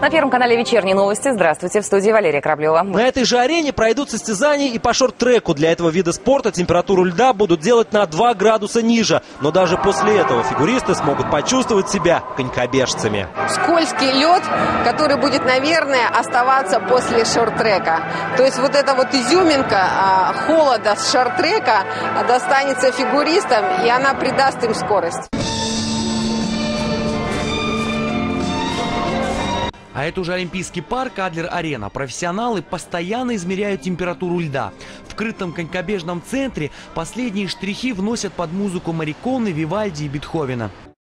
На Первом канале «Вечерние новости». Здравствуйте, в студии Валерия Кораблева. На этой же арене пройдут состязания и по шорт-треку. Для этого вида спорта температуру льда будут делать на 2 градуса ниже. Но даже после этого фигуристы смогут почувствовать себя конькобежцами. Скользкий лед, который будет, наверное, оставаться после шорт-трека. То есть вот эта вот изюминка а, холода с шорт-трека достанется фигуристам, и она придаст им скорость. А это уже Олимпийский парк Адлер-Арена. Профессионалы постоянно измеряют температуру льда. В крытом конькобежном центре последние штрихи вносят под музыку Мариконы, Вивальди и Бетховена.